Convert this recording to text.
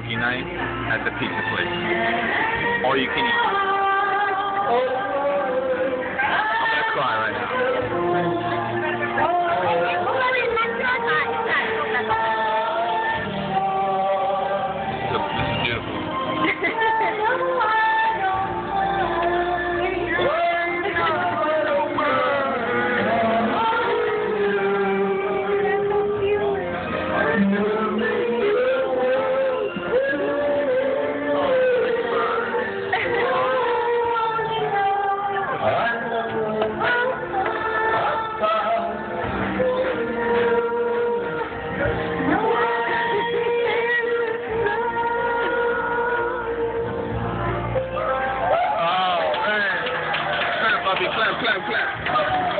karaoke night at the pizza place. All you can eat. I'm gonna cry right now. This is beautiful. Thank you. clap, clap, clap.